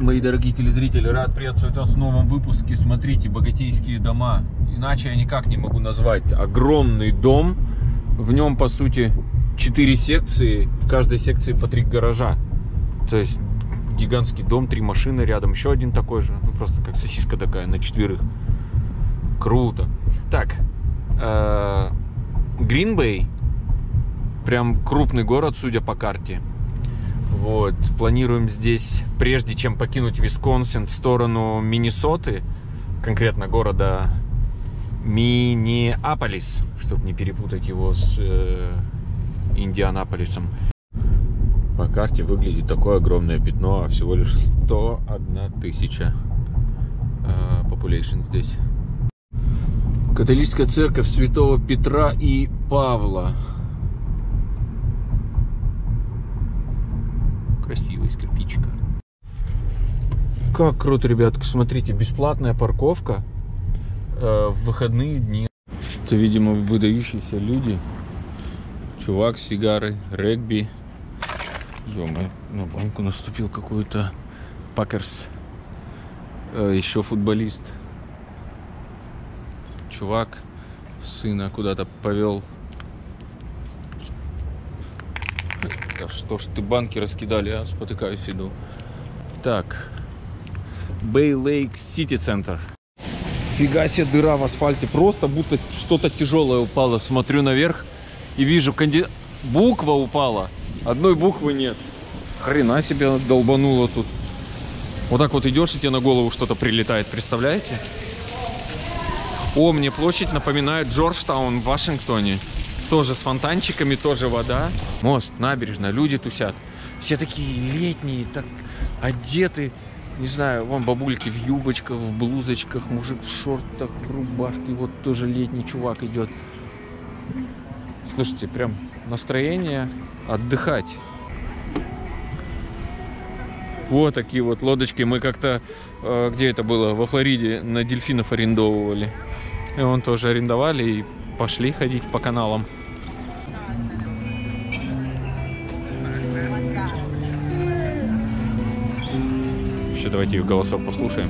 мои дорогие телезрители, рад приветствовать вас в новом выпуске. Смотрите, богатейские дома. Иначе я никак не могу назвать. Огромный дом. В нем, по сути, 4 секции. В каждой секции по 3 гаража. То есть гигантский дом, три машины рядом, еще один такой же. Ну, просто как сосиска такая на четверых. Круто. Так, Гринбей. Прям крупный город, судя по карте. Вот, планируем здесь, прежде чем покинуть Висконсин в сторону Миннесоты, конкретно города Миннеаполис, чтобы не перепутать его с э, Индианаполисом. По карте выглядит такое огромное пятно, а всего лишь 101 тысяча э, population здесь. Католическая церковь Святого Петра и Павла. Красиво из кирпичика. Как круто, ребятки, смотрите, бесплатная парковка э, в выходные дни. Это, видимо, выдающиеся люди. Чувак с сигарой, регби. ё на банку наступил какой-то Пакерс. Э, еще футболист. Чувак сына куда-то повел Да что ж ты банки раскидали, а? Спотыкаюсь, иду. Так. Бэй Лейк Сити Центр. Фига себе дыра в асфальте. Просто будто что-то тяжелое упало. Смотрю наверх и вижу, канди... буква упала. Одной буквы нет. Хрена себе долбануло тут. Вот так вот идешь, и тебе на голову что-то прилетает, представляете? О, мне площадь напоминает Джорджтаун в Вашингтоне. Тоже с фонтанчиками, тоже вода. Мост, набережная, люди тусят. Все такие летние, так одеты. Не знаю, вон бабульки в юбочках, в блузочках, мужик в шортах, в рубашке. Вот тоже летний чувак идет. Слушайте, прям настроение отдыхать. Вот такие вот лодочки. Мы как-то, э, где это было, во Флориде на дельфинов арендовывали. И он тоже арендовали и пошли ходить по каналам. Еще давайте их голосок послушаем.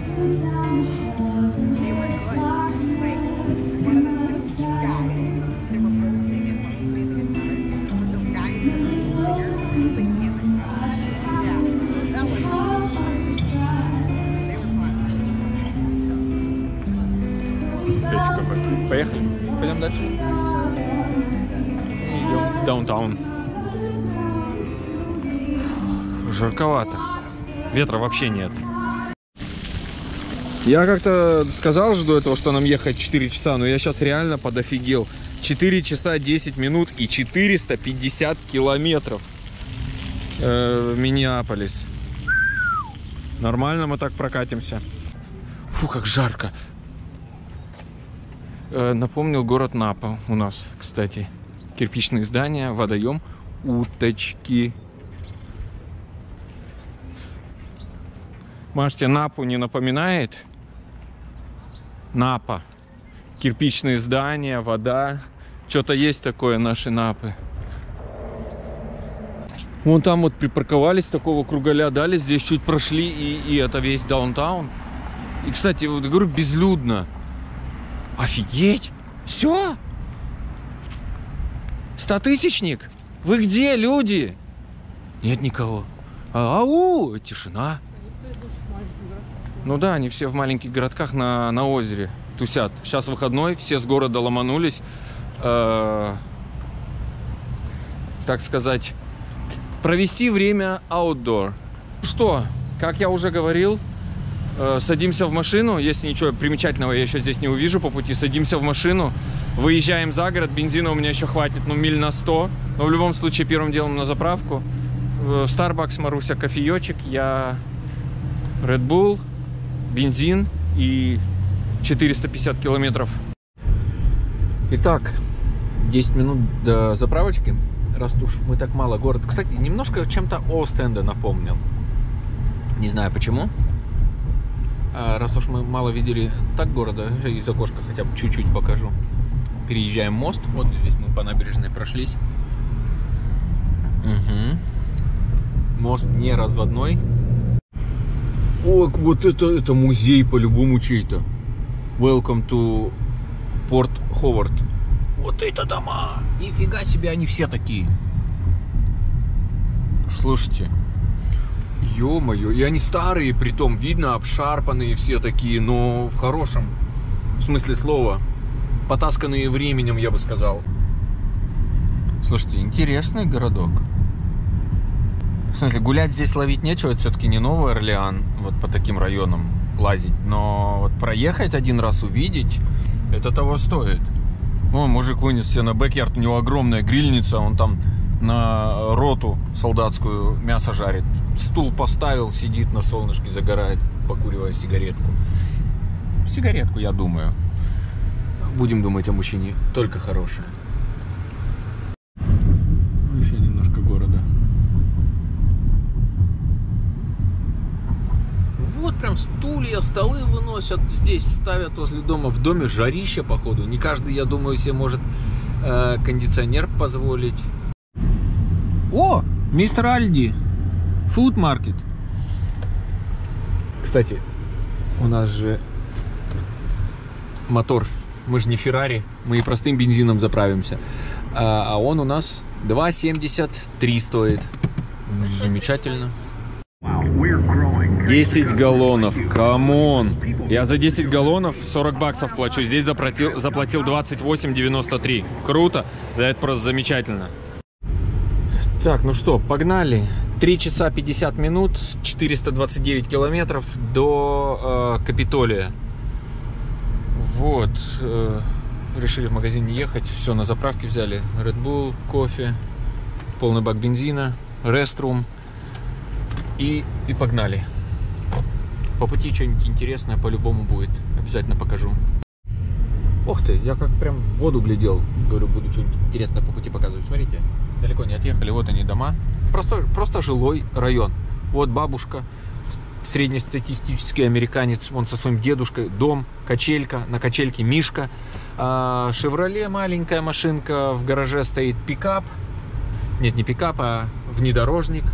Поехали. Пойдем дальше. Идем в даунтаун. Жарковато. Ветра вообще нет. Я как-то сказал же до этого, что нам ехать 4 часа, но я сейчас реально подофигел. 4 часа 10 минут и 450 километров э, в Миннеаполис. Нормально мы так прокатимся. Фу, как жарко. Э, напомнил город Напа у нас, кстати. Кирпичные здания, водоем, уточки. Маш, тебе Напу не напоминает? Напа. Кирпичные здания, вода. Что-то есть такое наши Напы. Вон там вот припарковались, такого кругаля дали, здесь чуть прошли, и, и это весь даунтаун. И, кстати, вот говорю, безлюдно. Офигеть! Все? Стотысячник? Вы где, люди? Нет никого. А, ау, тишина. Ну да, они все в маленьких городках на, на озере тусят. Сейчас выходной, все с города ломанулись. Э, так сказать, провести время outdoor. Что, как я уже говорил, садимся в машину, если ничего примечательного я еще здесь не увижу по пути, садимся в машину, выезжаем за город, бензина у меня еще хватит, ну, миль на 100, но в любом случае первым делом на заправку. В Starbucks, Маруся, кофеечек, я Red Bull, бензин и 450 километров. Итак, 10 минут до заправочки, раз уж мы так мало город. Кстати, немножко чем-то Остенда напомнил. Не знаю почему. А, раз уж мы мало видели так города, из окошка хотя бы чуть-чуть покажу. Переезжаем мост. Вот здесь мы по набережной прошлись. Угу. Мост не разводной. О, вот это, это музей по-любому чей-то. Welcome to Порт Ховард. Вот это дома! Нифига себе, они все такие. Слушайте, ё-моё, и они старые, притом видно, обшарпанные все такие, но в хорошем смысле слова. Потасканные временем, я бы сказал. Слушайте, интересный городок. В смысле, гулять здесь ловить нечего, это все-таки не Новый Орлеан, вот по таким районам лазить. Но вот проехать один раз, увидеть, это того стоит. О, мужик вынес себе на бэк у него огромная грильница, он там на роту солдатскую мясо жарит. Стул поставил, сидит на солнышке, загорает, покуривая сигаретку. Сигаретку, я думаю. Будем думать о мужчине только хорошее. Ну, Еще немножко города. Вот прям стулья, столы выносят, здесь ставят возле дома. В доме жарище, походу. Не каждый, я думаю, себе может э, кондиционер позволить. О, мистер Альди, фуд маркет. Кстати, у нас же мотор. Мы же не Феррари, мы и простым бензином заправимся. А, а он у нас 2,73 стоит. Замечательно. 10 галлонов, come on. Я за 10 галлонов 40 баксов плачу. Здесь заплатил, заплатил 28,93. Круто. Да, это просто замечательно. Так, ну что, погнали. 3 часа 50 минут, 429 километров до э, Капитолия. Вот. Э, решили в магазин не ехать. Все, на заправке взяли. Red Bull, кофе, полный бак бензина, реструм. И, и погнали. По пути что-нибудь интересное по-любому будет. Обязательно покажу. Ох ты, я как прям в воду глядел. Говорю, буду что-нибудь интересное по пути показывать. Смотрите, далеко не отъехали. Вот они дома. Просто, просто жилой район. Вот бабушка, среднестатистический американец, он со своим дедушкой, дом, качелька, на качельке Мишка, а, Шевроле маленькая машинка, в гараже стоит пикап, нет, не пикап, а внедорожник.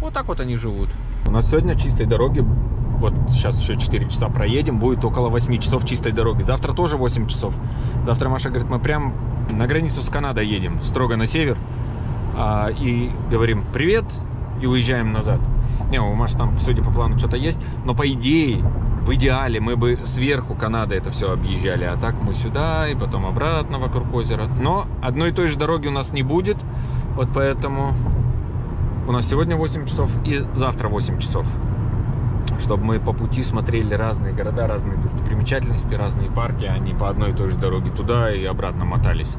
Вот так вот они живут. У нас сегодня чистой дороги, вот сейчас еще 4 часа проедем, будет около 8 часов чистой дороги. Завтра тоже 8 часов. Завтра Маша говорит, мы прям на границу с Канадой едем, строго на север. А, и говорим привет и уезжаем назад. Не, у Маши там, судя по плану, что-то есть. Но по идее, в идеале, мы бы сверху Канады это все объезжали. А так мы сюда и потом обратно вокруг озера. Но одной и той же дороги у нас не будет. Вот поэтому у нас сегодня 8 часов и завтра 8 часов. Чтобы мы по пути смотрели разные города, разные достопримечательности, разные парки, а не по одной и той же дороге туда и обратно мотались.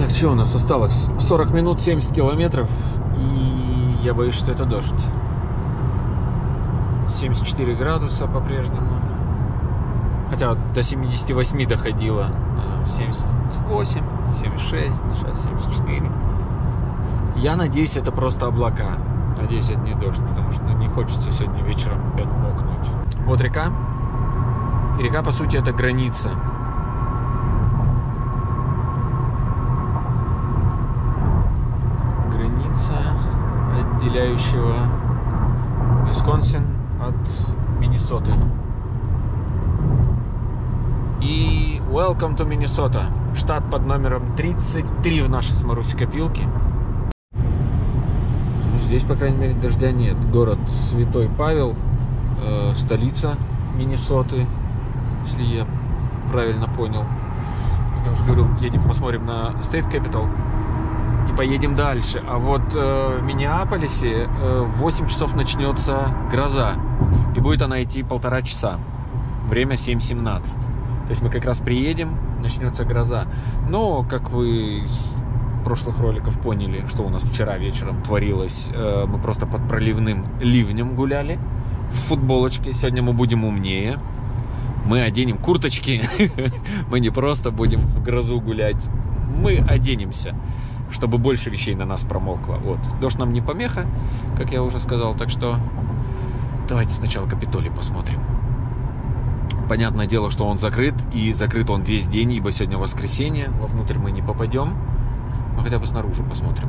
Так, что у нас осталось? 40 минут, 70 километров. И я боюсь, что это дождь. 74 градуса по-прежнему. Хотя до 78 доходило. 78, 76, сейчас 74. Я надеюсь, это просто облака. Надеюсь, это не дождь, потому что ну, не хочется сегодня вечером опять мокнуть. Вот река. И река, по сути, это граница. Граница, отделяющего Висконсин от Миннесоты. И welcome to Minnesota. Штат под номером 33 в нашей с Марусей копилке. Здесь, по крайней мере, дождя нет. Город Святой Павел, э, столица Миннесоты, если я правильно понял. Как я уже говорил, едем посмотрим на State Capital поедем дальше. А вот э, в Миннеаполисе э, в 8 часов начнется гроза. И будет она идти полтора часа. Время 7.17. То есть мы как раз приедем, начнется гроза. Но, как вы из прошлых роликов поняли, что у нас вчера вечером творилось, э, мы просто под проливным ливнем гуляли в футболочке. Сегодня мы будем умнее. Мы оденем курточки. Мы не просто будем в грозу гулять. Мы оденемся, чтобы больше вещей на нас промокло. Вот. Дождь нам не помеха, как я уже сказал. Так что давайте сначала Капитолий посмотрим. Понятное дело, что он закрыт, и закрыт он весь день, ибо сегодня воскресенье, вовнутрь мы не попадем, но хотя бы снаружи посмотрим.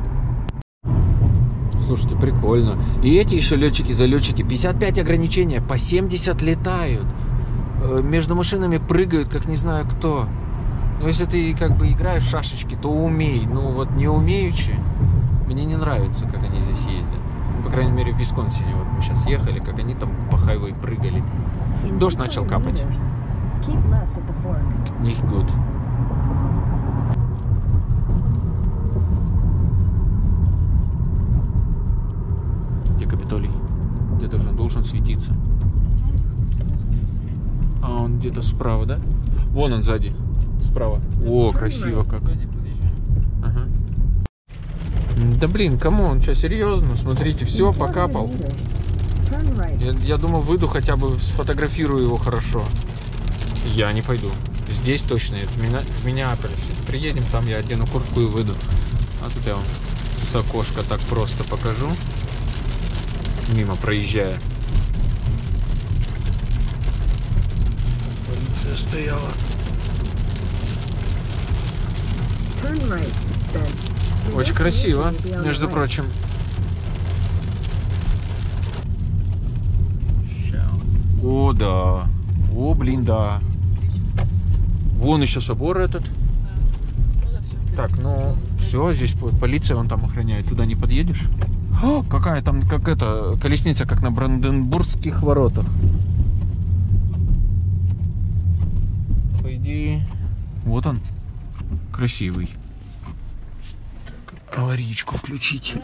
Слушайте, прикольно. И эти еще летчики, залетчики, 55 ограничения, по 70 летают. Э, Между машинами прыгают, как не знаю кто. Но если ты как бы играешь в шашечки, то умей. Ну вот не умеючи, мне не нравится, как они здесь ездят. Ну, по крайней мере, в Висконсине. Вот мы сейчас ехали, как они там по хайвей прыгали. Дождь начал капать. Nicht gut. Где Капитолий? Где-то же он должен светиться. А он где-то справа, да? Вон он сзади. Справа. О, красиво как. Ага. Да блин, кому он? Что, серьезно? Смотрите, все, покапал. Я, я думал, выйду хотя бы сфотографирую его хорошо. Я не пойду. Здесь точно. В, Мина... в Миннеаполисе. Приедем, там я одену куртку и выйду. А тут я вам с окошка так просто покажу. Мимо проезжая. Полиция стояла. Очень красиво, между прочим. О, да. О, блин, да. Вон еще собор этот. Так, ну, все, здесь по- полиция вон там охраняет. Туда не подъедешь? О, какая там, как это, колесница, как на Бранденбургских воротах. По идее, вот он, красивый. Так, аварийку включить.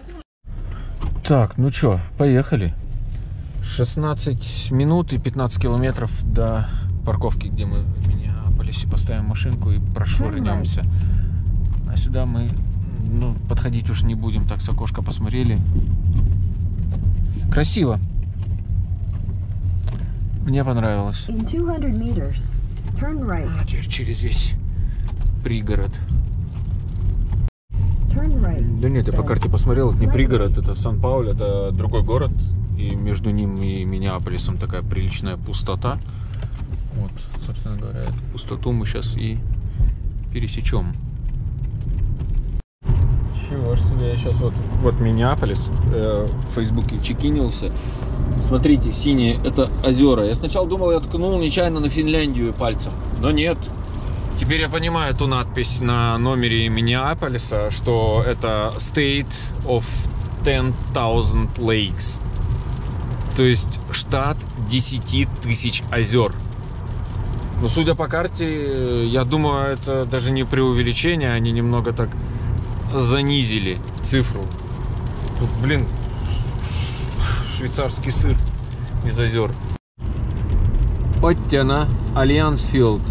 Так, ну чё, поехали. 16 минут и 15 километров до парковки, где мы в Миннеаполисе поставим машинку и прошвырнемся. А сюда мы ну, подходить уж не будем, так с окошка посмотрели. Красиво. Мне понравилось. In 200 meters, turn right, А теперь через весь пригород. Да нет, я по карте посмотрел, это не пригород, это Сан-Пауль, это другой город. И между ним и Миннеаполисом такая приличная пустота. Вот, собственно говоря, эту пустоту мы сейчас и пересечем. Чего ж себе, я сейчас вот, вот Миннеаполис, э, в Фейсбуке чекинился. Смотрите, синие, это озера. Я сначала думал, я ткнул нечаянно на Финляндию пальцем, но нет. Теперь я понимаю ту надпись на номере Миннеаполиса, что это State of 10,000 Lakes. То есть штат 10 тысяч озер. Но судя по карте, я думаю, это даже не преувеличение, они немного так занизили цифру. Тут, блин, швейцарский сыр из озер. Оттяна, Allianz Field.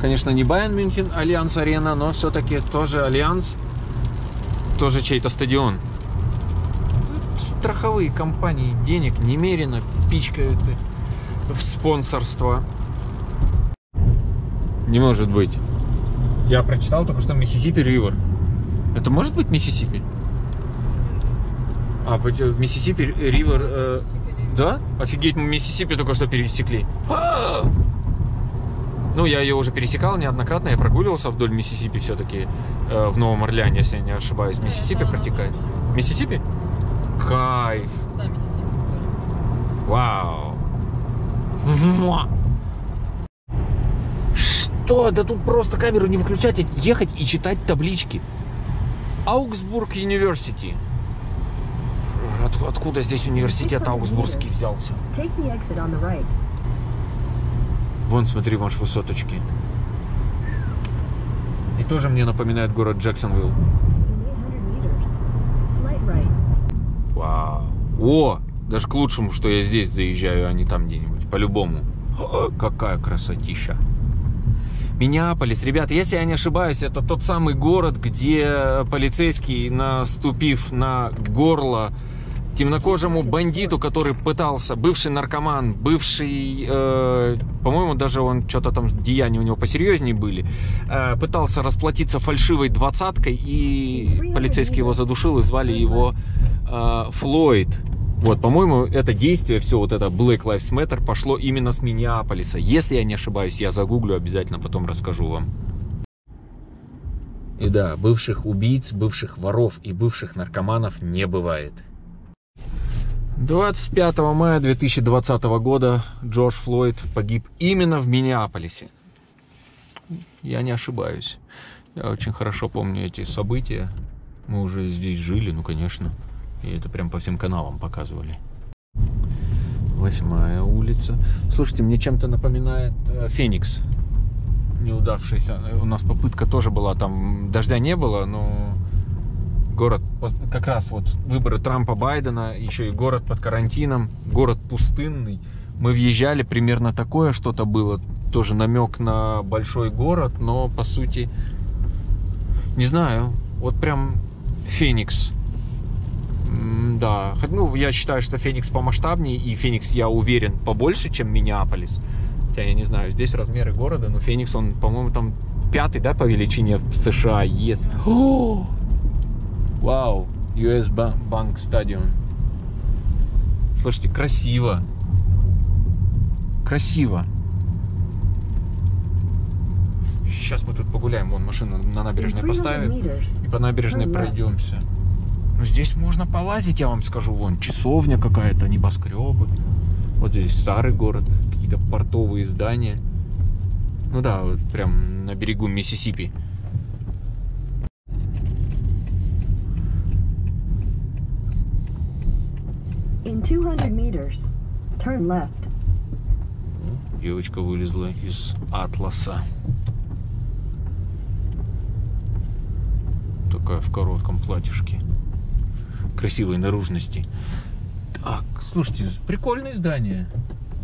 Конечно, не Байерн Мюнхен, Allianz Arena, но все-таки тоже Allianz, тоже чей-то стадион. Страховые компании денег немерено пичкают в спонсорство. Не может быть. Я прочитал только что Mississippi River. Это может быть Миссисипи? А, в Mississippi River... э, да? Офигеть, мы Миссисипи только что пересекли. А! Ну, я ее уже пересекал неоднократно, я прогуливался вдоль Миссисипи все-таки в Новом Орлеане, если я не ошибаюсь. Миссисипи протекает. Миссисипи? Кайф. Вау. Что? Да тут просто камеру не выключать, а ехать и читать таблички. Augsburg University. От- откуда здесь университет Аугсбургский взялся? Вон, смотри, марш высоточки. И тоже мне напоминает город Джексонвилл. In 800 meters, slight right. Вау. О, даже к лучшему, что я здесь заезжаю, а не там где-нибудь. По-любому. Какая красотища. Миннеаполис, ребят, если я не ошибаюсь, это тот самый город, где полицейский, наступив на горло темнокожему бандиту, который пытался, бывший наркоман, бывший, э, по-моему, даже он что-то там деяния у него посерьезнее были, э, пытался расплатиться фальшивой двадцаткой, и полицейский его задушил, и звали его э, Флойд. Вот, по-моему, это действие, все вот это Black Lives Matter пошло именно с Миннеаполиса. Если я не ошибаюсь, я загуглю, обязательно потом расскажу вам. И да, бывших убийц, бывших воров и бывших наркоманов не бывает. 25 мая 2020 года Джордж Флойд погиб именно в Миннеаполисе. Я не ошибаюсь. Я очень хорошо помню эти события. Мы уже здесь жили, ну конечно. И это прям по всем каналам показывали. Восьмая улица. Слушайте, мне чем-то напоминает э, Феникс. Неудавшийся. У нас попытка тоже была, там дождя не было, но город, как раз вот выборы Трампа, Байдена, еще и город под карантином, город пустынный. Мы въезжали, примерно такое что-то было, тоже намек на большой город, но по сути, не знаю, вот прям Феникс. Да, ну, я считаю, что Феникс помасштабнее, и Феникс, я уверен, побольше, чем Миннеаполис. Хотя я не знаю, здесь размеры города, но Феникс, он, по-моему, там пятый, да, по величине в США есть. О! Вау, US Ba- Bank Stadium. Слушайте, красиво. Красиво. Сейчас мы тут погуляем, вон машину на набережной 300 поставят. meters, И по набережной пройдемся. Ну, здесь можно полазить, я вам скажу. Вон, часовня какая-то, небоскребы. Вот здесь старый город, какие-то портовые здания. Ну да, вот прям на берегу Миссисипи. In 200 meters, turn left. Девочка вылезла из Атласа. Такая в коротком платьишке. Красивой наружности. Так, слушайте, прикольное здание.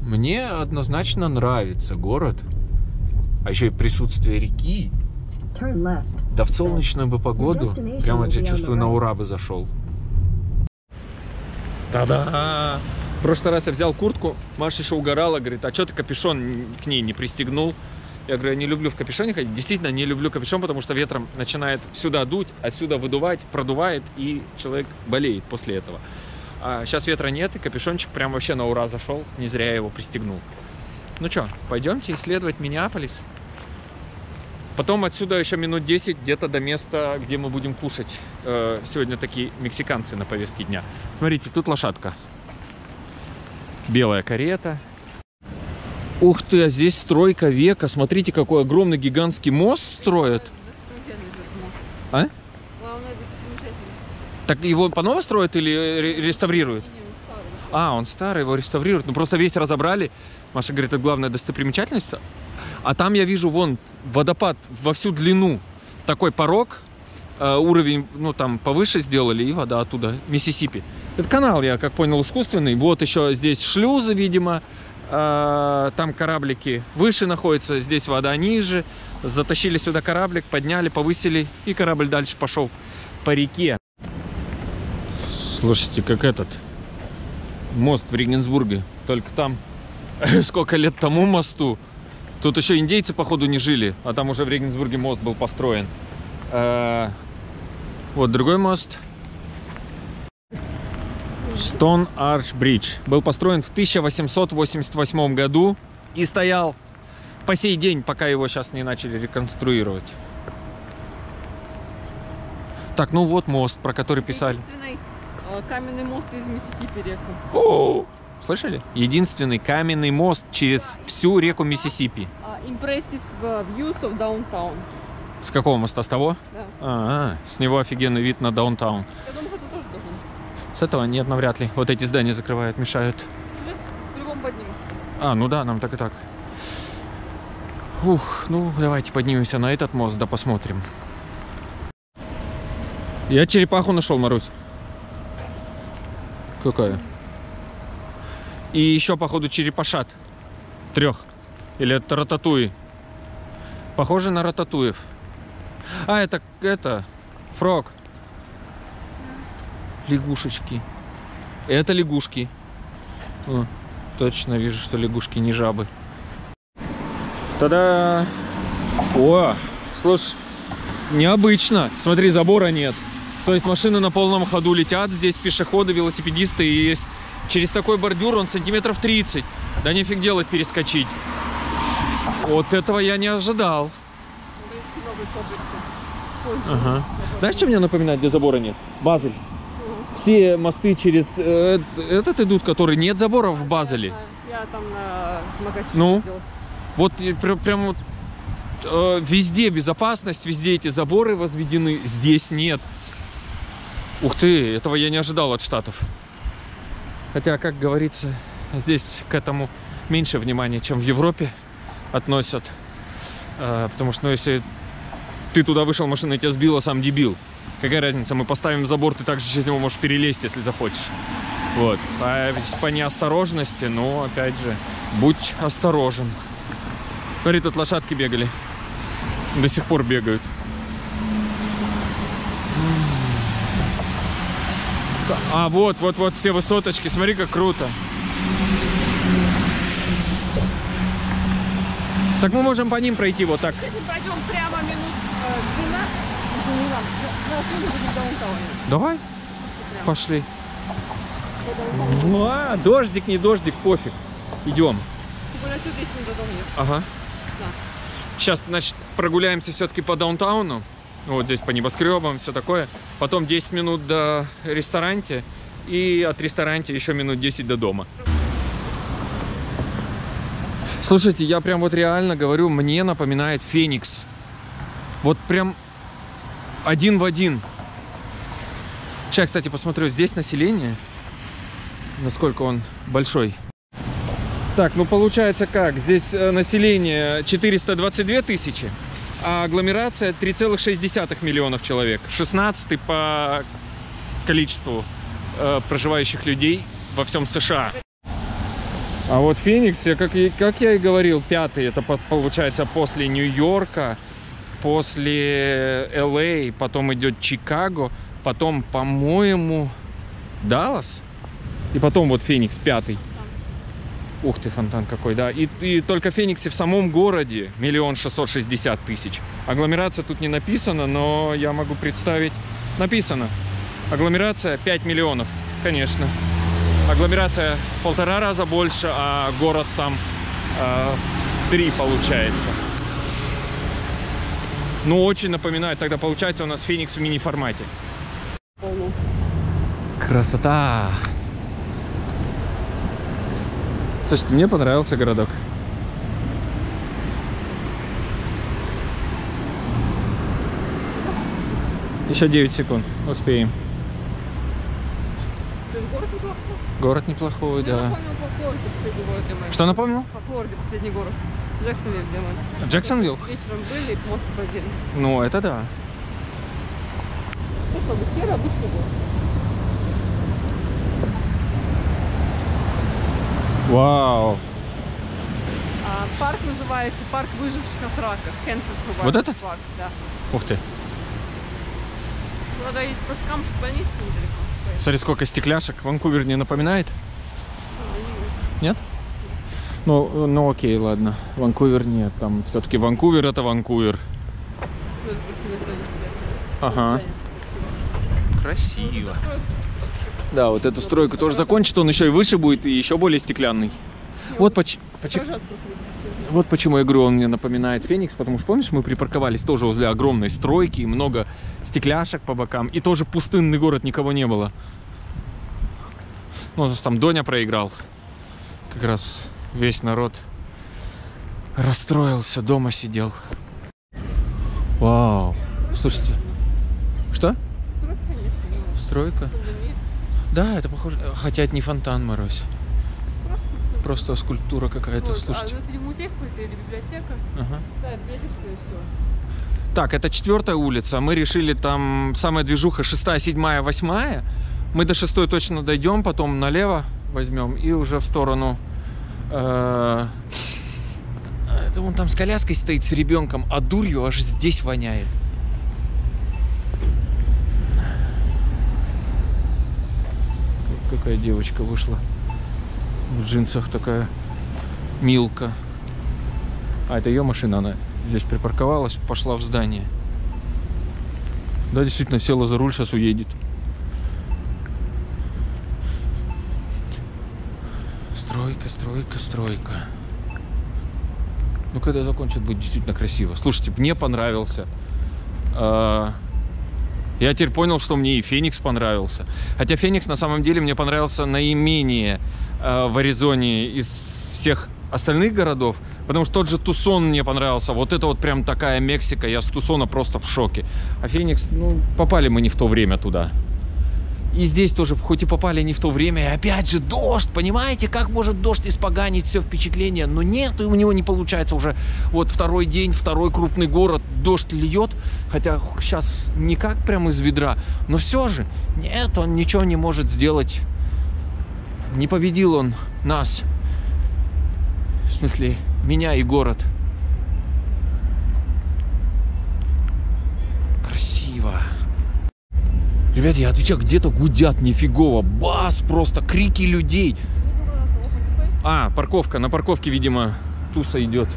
Мне однозначно нравится город. А еще и присутствие реки. Turn left. Да в солнечную бы погоду. Прямо я чувствую, на ура бы зашел. Та-да! В прошлый раз я взял куртку, Маша еще угорала, говорит, а что ты капюшон к ней не пристегнул? Я говорю, я не люблю в капюшоне ходить. Действительно, не люблю капюшон, потому что ветром начинает сюда дуть, отсюда выдувать, продувает, и человек болеет после этого. А сейчас ветра нет, и капюшончик прям вообще на ура зашел. Не зря я его пристегнул. Ну что, пойдемте исследовать Миннеаполис. Потом отсюда еще минут 10 где-то до места, где мы будем кушать. Э, Сегодня такие мексиканцы на повестке дня. Смотрите, тут лошадка. Белая карета. Ух ты, а здесь стройка века. Смотрите, какой огромный гигантский мост строят. А? Так его по ново строят или ре- реставрируют? А, он старый, его реставрируют. Ну просто весь разобрали. Маша говорит, это главная достопримечательность. А там я вижу вон водопад во всю длину. Такой порог, э, уровень, ну там повыше сделали, и вода оттуда, Миссисипи. Это канал, я как понял, искусственный. Вот еще здесь шлюзы, видимо. Э, Там кораблики выше находятся, здесь вода ниже. Затащили сюда кораблик, подняли, повысили, и корабль дальше пошел по реке. Слушайте, как этот мост в Регенсбурге. Только там сколько лет тому мосту. Тут еще индейцы, походу, не жили, а там уже в Регенсбурге мост был построен. Э, Вот другой мост. Stone Arch Bridge. Был построен в 1888 году и стоял по сей день, пока его сейчас не начали реконструировать. Так, ну вот мост, про который писали. Э, каменный мост из Миссисипи реку. О, Слышали? Единственный каменный мост через всю реку Миссисипи. А, Impressive э, views of downtown. С какого моста? С того? Да. А, с него офигенный вид на даунтаун. Я думаю, что это тоже должен. С этого нет, навряд ли. Вот эти здания закрывают, мешают. Сейчас по-любому поднимемся. А, ну да, нам так и так. Ух, ну давайте поднимемся на этот мост, да посмотрим. Я черепаху нашел, Марусь. Какая? И еще, походу, черепашат. Трех. Или это рататуи. Похоже на рататуев. А, это, это, фрог. Лягушечки. Это лягушки. О, точно вижу, что лягушки не жабы. Тогда... О, слушай, необычно. Смотри, забора нет. То есть машины на полном ходу летят, здесь пешеходы, велосипедисты, и есть через такой бордюр он сантиметров 30. Да нефиг делать перескочить. Вот этого я не ожидал. Ага. Знаешь, что мне напоминает, где забора нет? Базель. Все мосты через э, этот идут, которые нет заборов в Базеле. Я там на самокате Ну? ездила. Вот прям, прям вот э, везде безопасность, везде эти заборы возведены, здесь нет. Ух ты, этого я не ожидал от Штатов. Хотя, как говорится, здесь к этому меньше внимания, чем в Европе относят. Э, потому что, ну, если ты туда вышел, машина тебя сбила, сам дебил. Какая разница, мы поставим забор, ты также через него можешь перелезть, если захочешь. Вот. А по неосторожности, ну, опять же, будь осторожен. Смотри, тут лошадки бегали. До сих пор бегают. А, вот, вот, вот все высоточки. Смотри, как круто. Так мы можем по ним пройти вот так. Если пойдем прямо минут э, 12, не знаю, 12 минут будем в даунтауне. Давай. Пошли. Ну, а, дождик, не дождик, пофиг. Идем. Нет. Ага. Сейчас, значит, прогуляемся все-таки по даунтауну. Вот здесь по небоскребам, все такое. Потом 10 минут до ресторанте. И от ресторанте еще минут 10 до дома. Слушайте, я прям вот реально говорю, мне напоминает Феникс. Вот прям один в один. Сейчас, кстати, посмотрю, здесь население. Насколько он большой. Так, ну получается как? Здесь э, население 422 тысячи, а агломерация 3,6 миллионов человек. 16 по количеству э, проживающих людей во всем США. А вот Феникс, я, как, как я и говорил, пятый, это по- получается после Нью-Йорка, после Л.А., потом идет Чикаго, потом, по-моему, Даллас, и потом вот Феникс пятый. Ух ты, фонтан какой, да. И, и только Фениксе в самом городе миллион шестьсот шестьдесят тысяч. Агломерация тут не написано, но я могу представить. Написано. Агломерация 5 миллионов, конечно. Агломерация полтора раза больше, а город сам э, в три получается. Ну, очень напоминает. Тогда получается у нас Феникс в мини-формате. Красота! Слушайте, мне понравился городок. Еще 9 секунд. Успеем. Город неплохой. Город неплохой, да. напомнил по Флориде последний город, где мы. Что напомнил? По Флориде последний город. Джексонвилл, где мы. Джексонвилл? Вечером были и мост ходили. Ну, это да. Ну, как бы серый обычный город. Вау! А парк называется Парк выживших от рака. Cancer Survivors Вот этот? Парк, да. Ух ты. Правда, есть просто кампус больницы недалеко. Смотри, сколько стекляшек. Ванкувер не напоминает? ну, Нет? Ну, ну окей, ладно. Ванкувер нет. Там все-таки Ванкувер это Ванкувер. ну, это. Ага. Красиво. Да, вот эту стройку тоже закончит, он еще и выше будет, и еще более стеклянный. Вот, поч- поч- вот почему я говорю, он мне напоминает Феникс, потому что, помнишь, мы припарковались тоже возле огромной стройки, и много стекляшек по бокам, и тоже пустынный город, никого не было. Ну, там Доня проиграл. Как раз весь народ расстроился, дома сидел. Вау. Слушайте. Что? Но Стройка? Да, это похоже. Хотя это не фонтан, Морозь. Просто культура. Просто скульптура какая-то, Вот, А, слушайте. ну, это не музей какой-то или библиотека. Ага. Да, это библиотека, скорее всего. Так, это четвертая улица. Мы решили там самая движуха шестая, седьмая, восьмая. Мы до шестой точно дойдем, потом налево возьмем и уже в сторону. э, Это он там с коляской стоит с ребенком, а дурью аж здесь воняет. Какая девочка вышла в джинсах такая милка. А, это ее машина, она здесь припарковалась, пошла в здание. Да, действительно, села за руль, сейчас уедет. Стройка, стройка, стройка. Ну, когда закончат, будет действительно красиво. Слушайте, мне понравился Э, Я теперь понял, что мне и Феникс понравился. Хотя Феникс на самом деле мне понравился наименее э, в Аризоне из всех остальных городов, потому что тот же Тусон мне понравился. Вот это вот прям такая Мексика, я с Тусона просто в шоке. А Феникс, ну, попали мы не в то время туда. И здесь тоже, хоть и попали не в то время, и опять же дождь, понимаете, как может дождь испоганить все впечатление? Но нет, у него не получается уже. Вот второй день, второй крупный город, дождь льет, хотя сейчас не как прям из ведра, но все же, нет, он ничего не может сделать. Не победил он нас. В смысле, меня и город. Красиво. Ребят, я отвечаю, где-то гудят нифигово. Бас просто, крики людей. А, парковка. На парковке, видимо, туса идет.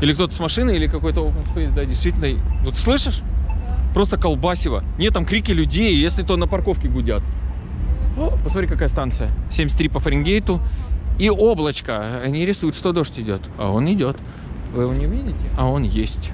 Или кто-то с машины, или какой-то open space, да, действительно. Вот слышишь? Просто колбасиво. Нет, там крики людей, если то на парковке гудят. О, посмотри, какая станция. 73 по Фаренгейту. И облачко. Они рисуют, что дождь идет. А он идет. Вы его не видите? А он есть.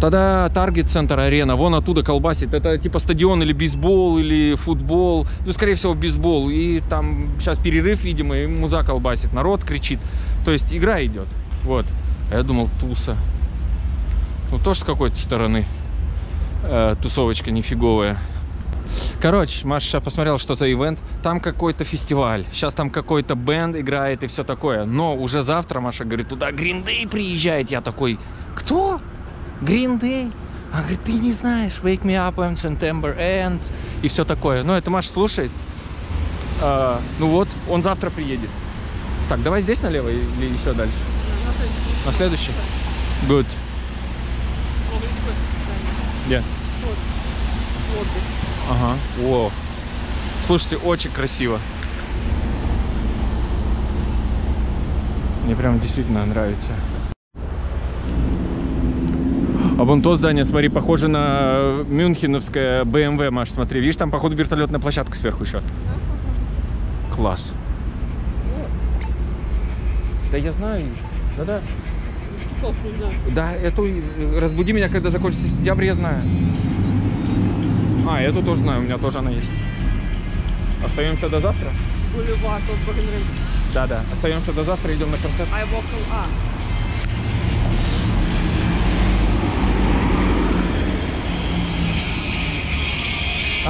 Тогда Таргет Центр Арена, вон оттуда колбасит. Это типа стадион или бейсбол, или футбол. Ну, скорее всего, бейсбол. И там сейчас перерыв, видимо, и муза колбасит. Народ кричит. То есть игра идет. Вот. А я думал, туса. Ну, тоже с какой-то стороны. Э, тусовочка нифиговая. Короче, Маша посмотрел, что за ивент. Там какой-то фестиваль. Сейчас там какой-то бенд играет и все такое. Но уже завтра Маша говорит, туда Day приезжает. Я такой, кто? Green Day? Она говорит, ты не знаешь, Wake Me Up When September Ends и все такое. Ну, это Маша слушает. А, ну вот, он завтра приедет. Так, давай здесь налево или еще дальше? На следующий? Good. Где? Ага. О. Слушайте, очень красиво. Мне прям действительно нравится. А вон то здание, смотри, похоже на мюнхеновское BMW, Маш, смотри. Видишь, там, походу, вертолетная площадка сверху еще. Класс. Да я знаю. Да-да. Да, эту э, разбуди меня, когда закончится сентябрь, я знаю. А, эту тоже знаю, у меня тоже она есть. Остаемся до завтра? Бульвар. Да-да. Остаемся до завтра, идем на концерт. I walk а.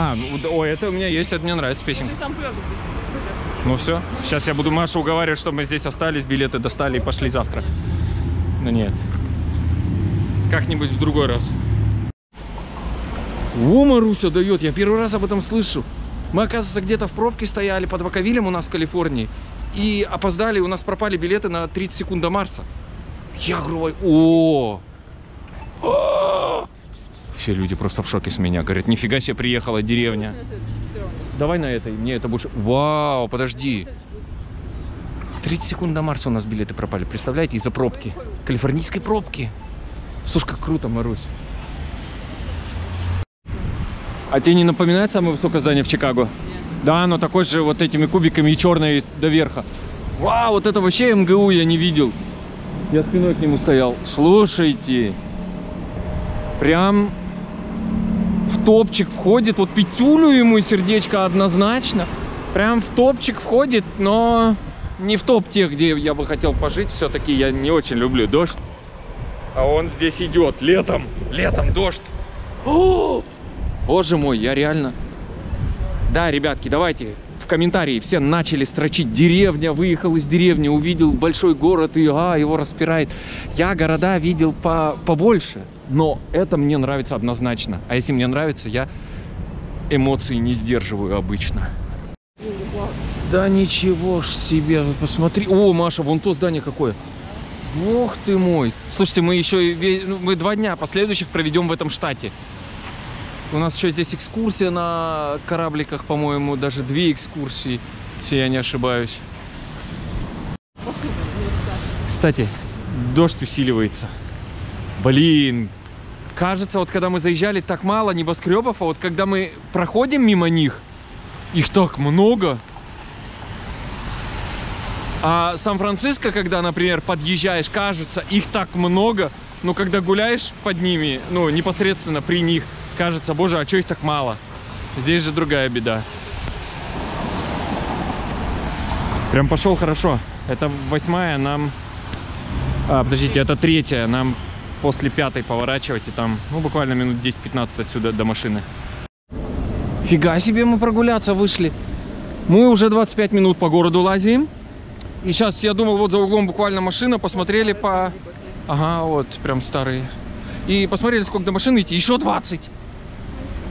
А, ну, ой, это у меня есть, это мне нравится песенка. Ну все, сейчас я буду Машу уговаривать, чтобы мы здесь остались, билеты достали и пошли завтра. Но нет. Как-нибудь в другой раз. О, Маруся дает, я первый раз об этом слышу. Мы, оказывается, где-то в пробке стояли под Ваковилем у нас в Калифорнии. И опоздали, у нас пропали билеты на 30 секунд до Марса. Я говорю, о, А! Все люди просто в шоке с меня. Говорят, нифига себе приехала деревня. Давай на этой, мне это больше... Вау, подожди. 30 секунд до Марса у нас билеты пропали, представляете, из-за пробки. Калифорнийской пробки. Слушай, как круто, Марусь. А тебе не напоминает самое высокое здание в Чикаго? Да, оно такое же вот этими кубиками и черное до верха. Вау, вот это вообще МГУ я не видел. Я спиной к нему стоял. Слушайте, прям топчик входит. Вот пятюлю ему сердечко однозначно. Прям в топчик входит, но не в топ тех, где я бы хотел пожить. Все-таки я не очень люблю дождь. А он здесь идет летом. Летом дождь. О! Боже мой, я реально... Да, ребятки, давайте в комментарии все начали строчить деревня, выехал из деревни, увидел большой город и а, его распирает. Я города видел по, побольше, но это мне нравится однозначно. А если мне нравится, я эмоции не сдерживаю обычно. Да ничего ж себе, посмотри. О, Маша, вон то здание какое. Бог ты мой. Слушайте, мы еще ну, мы два дня последующих проведем в этом штате. У нас еще здесь экскурсия на корабликах, по-моему, даже две экскурсии, если я не ошибаюсь. Кстати, дождь усиливается. Блин, кажется, вот когда мы заезжали, так мало небоскребов, а вот когда мы проходим мимо них, их так много. А Сан-Франциско, когда, например, подъезжаешь, кажется, их так много, но когда гуляешь под ними, ну, непосредственно при них, кажется, боже, а что их так мало? Здесь же другая беда. Прям пошел хорошо. Это восьмая, нам... А, подождите, это третья, нам после пятой поворачивать, и там, ну, буквально минут 10-15 отсюда до машины. Фига себе мы прогуляться вышли. Мы уже 25 минут по городу лазим. И сейчас, я думал, вот за углом буквально машина, посмотрели по... Ага, вот, прям старые. И посмотрели, сколько до машины идти. Еще 20.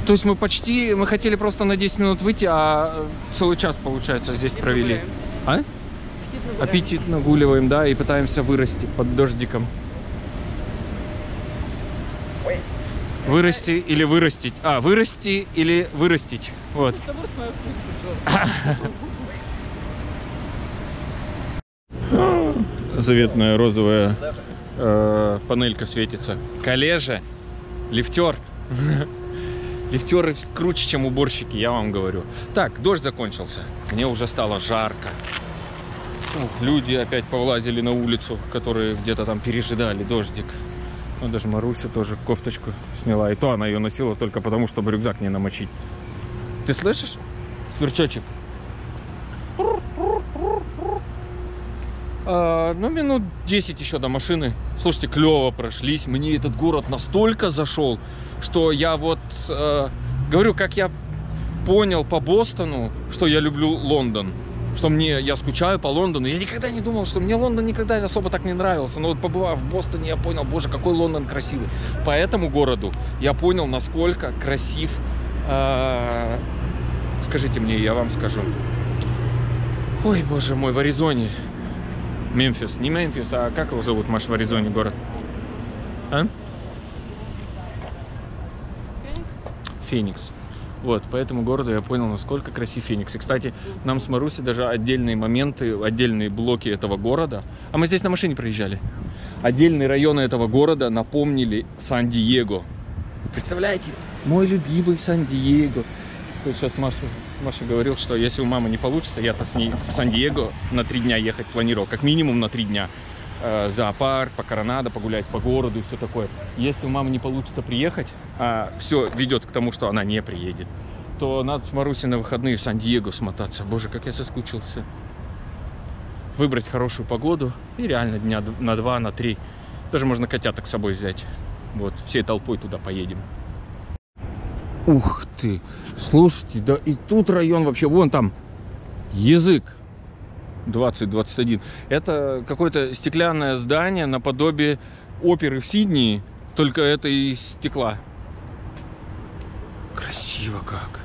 То есть мы почти, мы хотели просто на 10 минут выйти, а целый час, получается, здесь провели. А? Аппетит нагуливаем, да, и пытаемся вырасти под дождиком. Вырасти или вырастить? А, вырасти или вырастить. Вот. Заветная розовая э, панелька светится. Коллеже, лифтер. Лифтеры круче, чем уборщики, я вам говорю. Так, дождь закончился. Мне уже стало жарко. Люди опять повлазили на улицу, которые где-то там пережидали дождик. Ну, даже Маруся тоже кофточку сняла. И то она ее носила только потому, чтобы рюкзак не намочить. Ты слышишь? Сверчочек. А, ну, минут 10 еще до машины. Слушайте, клево прошлись. Мне этот город настолько зашел, что я вот э, говорю, как я понял по Бостону, что я люблю Лондон. Что мне, я скучаю по Лондону. Я никогда не думал, что мне Лондон никогда особо так не нравился. Но вот побывав в Бостоне, я понял, боже, какой Лондон красивый. По этому городу я понял, насколько красив. э, скажите мне, я вам скажу. Ой, боже мой, в Аризоне. Мемфис. Не Мемфис, а как его зовут, Маш, в Аризоне город? А? Феникс. Вот, по этому городу я понял, насколько красив Феникс. И, кстати, нам с Маруси даже отдельные моменты, отдельные блоки этого города, а мы здесь на машине проезжали, отдельные районы этого города напомнили Сан-Диего. Представляете? Мой любимый Сан-Диего. Сейчас Маша, Маша говорил, что если у мамы не получится, я-то с ней в Сан-Диего на три дня ехать планировал, как минимум на три дня. Э, зоопарк, по Коронадо погулять, по городу и все такое. Если у мамы не получится приехать, а все ведет к тому, что она не приедет, то надо с Марусей на выходные в Сан-Диего смотаться. Боже, как я соскучился. Выбрать хорошую погоду и реально дня на два, на три. Даже можно котяток с собой взять. Вот, всей толпой туда поедем. Ух ты! Слушайте, да и тут район вообще, вон там язык 2021. Это какое-то стеклянное здание наподобие оперы в Сиднее, только это из стекла. Красиво как.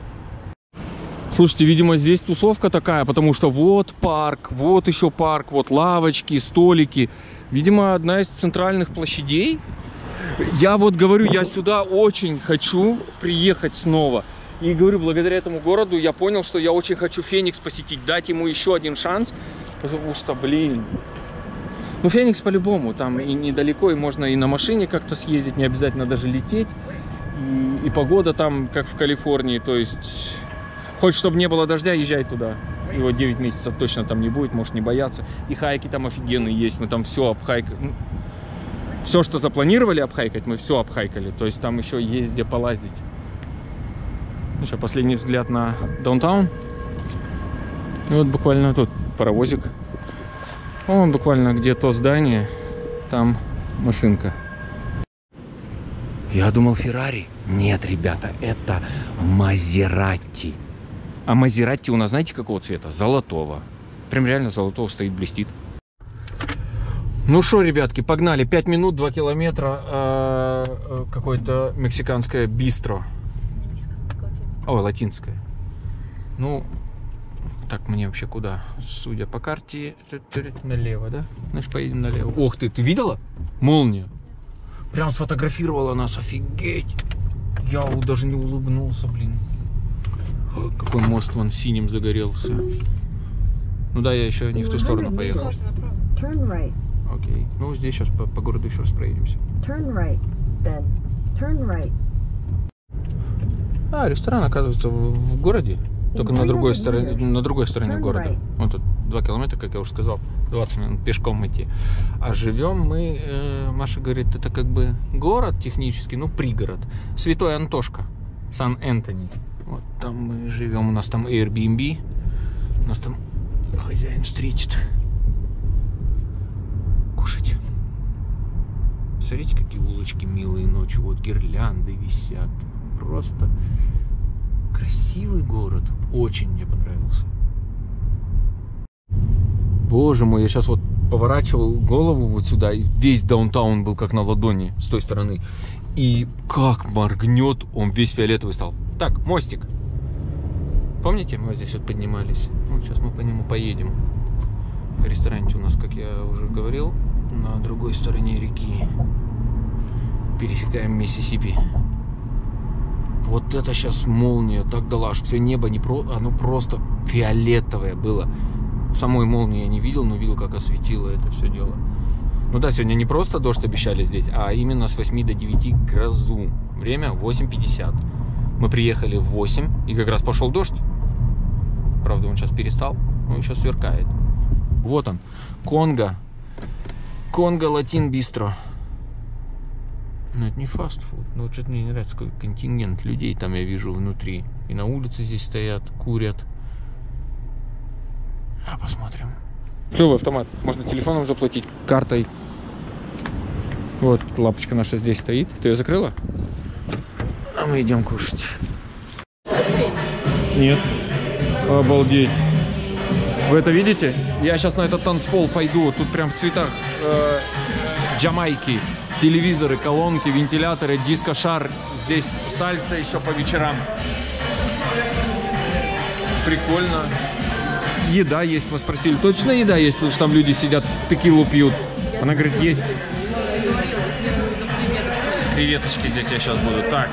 Слушайте, видимо, здесь тусовка такая, потому что вот парк, вот еще парк, вот лавочки, столики. Видимо, одна из центральных площадей. Я вот говорю, я сюда очень хочу приехать снова. И говорю, благодаря этому городу я понял, что я очень хочу Феникс посетить, дать ему еще один шанс, потому что, блин, ну Феникс по-любому, там и недалеко, и можно и на машине как-то съездить, не обязательно даже лететь. И, и погода там, как в Калифорнии, то есть, хоть чтобы не было дождя, езжай туда. Его 9 месяцев точно там не будет, можешь не бояться. И хайки там офигенные есть, мы там все обхайкали. Все, что запланировали обхайкать, мы все обхайкали. То есть там еще есть где полазить. Ну, Сейчас последний взгляд на даунтаун. И вот буквально тут паровозик. Вон буквально где то здание, там машинка. Я думал Феррари. Нет, ребята, это Мазератти. А Мазератти у нас знаете какого цвета? Золотого. Прям реально золотого стоит, блестит. Ну что, ребятки, погнали. 5 минут, 2 километра. э, э, Какое-то мексиканское бистро. Ой, латинское. Ну, так мне вообще куда? Судя по карте, налево, да? Значит, поедем налево. Ох ты, ты видела? Молния. Прям сфотографировала нас, офигеть. Я даже не улыбнулся, блин. Какой мост вон синим загорелся. Ну да, я еще не в ту сторону поехал. Turn right. Окей. Ну, здесь сейчас по, по городу еще раз проедемся. Turn right. Then turn right. А, ресторан, оказывается, в, в городе. Только на другой стороне, на другой стороне города. Вот тут 2 километра, как я уже сказал, 20 минут пешком идти. А живем мы, э, Маша говорит, это как бы город технический, ну, пригород. Святой Антошка, Сан-Энтони. Вот там мы живем, у нас там Airbnb, у нас там хозяин встретит. Кушать. Смотрите, какие улочки милые ночью. Вот гирлянды висят. Просто красивый город. Очень мне понравился. Боже мой, я сейчас вот поворачивал голову вот сюда, и весь даунтаун был как на ладони с той стороны. И как моргнет, он весь фиолетовый стал. Так, мостик. Помните, мы здесь вот поднимались? Вот сейчас мы по нему поедем. Ресторанчик у нас, как я уже говорил, на другой стороне реки. Пересекаем Миссисипи. Вот это сейчас молния так дала, что все небо не про... оно просто фиолетовое было. Самой молнии я не видел, но видел, как осветило это все дело. Ну да, сегодня не просто дождь обещали здесь, а именно с 8 до 9 грозу. Время 8.50. Мы приехали в 8, и как раз пошел дождь. Правда, он сейчас перестал, но еще сверкает. Вот он, Конго. Конго Латин Бистро. Но это не фастфуд. Но вот что-то мне не нравится, какой контингент людей там я вижу внутри. И на улице здесь стоят, курят. А посмотрим. Клевый автомат. Можно телефоном заплатить, картой. Вот лапочка наша здесь стоит. Ты ее закрыла? А мы идем кушать. Нет. Обалдеть. Вы это видите? Я сейчас на этот танцпол пойду. Тут прям в цветах э, Джамайки. Телевизоры, колонки, вентиляторы, диско-шар. Здесь сальса еще по вечерам. Прикольно. Еда есть, мы спросили. Точно еда есть, потому что там люди сидят, текилу пьют. Она говорит, есть. Креветочки здесь я сейчас буду. Так.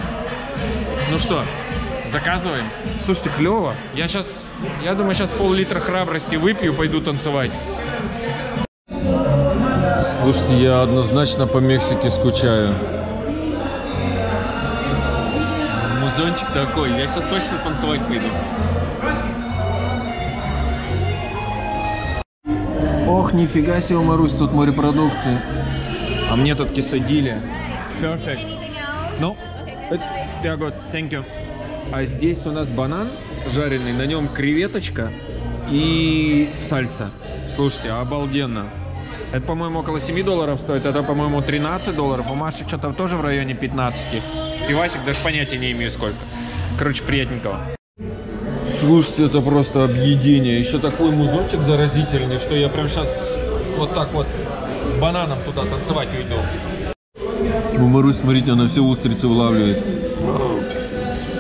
Ну что, заказываем? Слушайте, клево. Я сейчас, я думаю, сейчас пол-литра храбрости выпью, пойду танцевать. Слушайте, я однозначно по Мексике скучаю. Музончик такой. Я сейчас точно танцевать пойду. Ох, нифига себе, Марусь, тут морепродукты. А мне тут кисадили. Perfect. Ну, я good, thank you. А здесь у нас банан жареный, на нем креветочка и сальса. Слушайте, обалденно. Это, по-моему, около 7 долларов стоит, это, по-моему, 13 долларов. У Маши что-то тоже в районе 15. Пивасик даже понятия не имею сколько. Короче, приятненького. Слушайте, это просто объедение. Еще такой музончик заразительный, что я прям сейчас вот так вот с бананом туда танцевать уйду. Ну, Марусь, смотрите, она все устрицы вылавливает.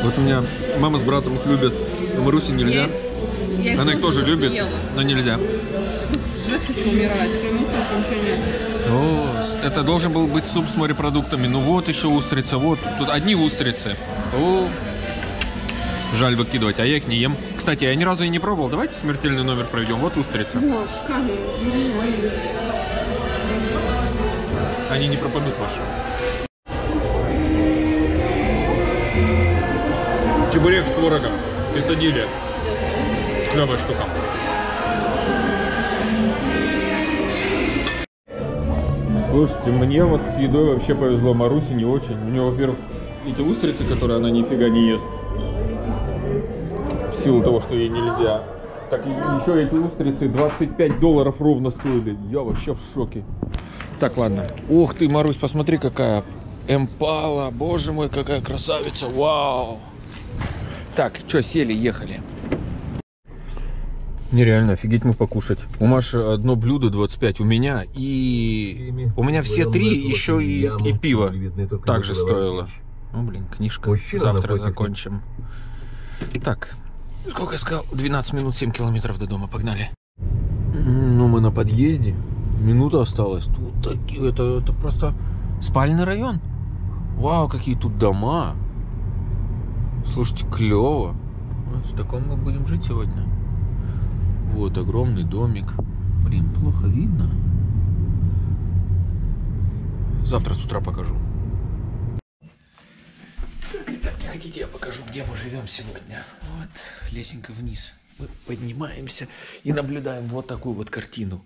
Вот у меня мама с братом их любят. А Марусе нельзя. Я их Она их тоже любит, съела. но нельзя. Умирает, прям ничего нет. О, это должен был быть суп с морепродуктами. Ну вот еще устрица, вот тут одни устрицы. О, жаль выкидывать, а я их не ем. Кстати, я ни разу и не пробовал. Давайте смертельный номер проведем. Вот устрица. О, шикарно. Они не пропадут, Маша. Чебурек с творогом. Кисадили. Клевая штука. Слушайте, мне вот с едой вообще повезло. Марусе не очень. У нее, во-первых, эти устрицы, которые она нифига не ест. В силу того, что ей нельзя. Так еще эти устрицы 25 долларов ровно стоили. Я вообще в шоке. Так, ладно. Ух ты, Марусь, посмотри, какая эмпала. Боже мой, какая красавица. Вау. Так, что, сели, ехали. Нереально, офигеть мы покушать. У Маши одно блюдо 25, у меня и... У меня все три, еще и, и пиво также стоило. Ну, блин, книжка. Мужчина Завтра напротив. закончим. Так, сколько я сказал? 12 минут, 7 километров до дома, погнали. Ну, мы на подъезде. Минута осталась. Тут такие, это, это просто спальный район. Вау, какие тут дома. Слушайте, клево. Вот в таком мы будем жить сегодня. Вот огромный домик. Блин, плохо видно. Завтра с утра покажу. Ребятки, хотите, я покажу, где мы живем сегодня? Вот, лесенка вниз. мы поднимаемся и наблюдаем вот такую вот картину.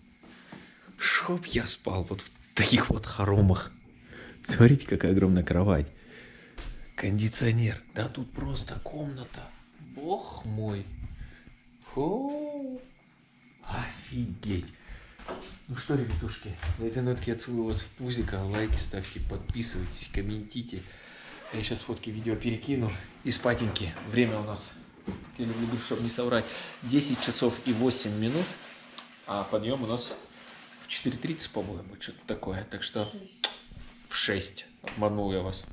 Чтоб я спал вот в таких вот хоромах. Смотрите, какая огромная кровать. Кондиционер. Да тут просто комната. Бог мой. Фу. Офигеть. Ну что, ребятушки, на этой нотке я целую вас в пузико. Лайки ставьте, подписывайтесь, комментите. Я сейчас фотки, видео перекину. И спатеньки. Время у нас, я люблю, чтобы не соврать, 10 часов и 8 минут. А подъем у нас в 4.30, по-моему, что-то такое. Так что в 6. Обманул я вас.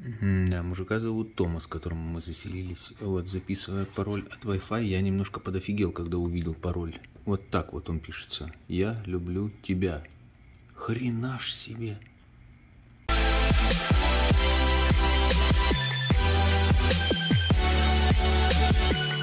Да, мужика зовут Тома, с которым мы заселились. Вот, записывая пароль от Wi-Fi, я немножко подофигел, когда увидел пароль. Вот так вот он пишется. Я люблю тебя. Хренаш себе. Thank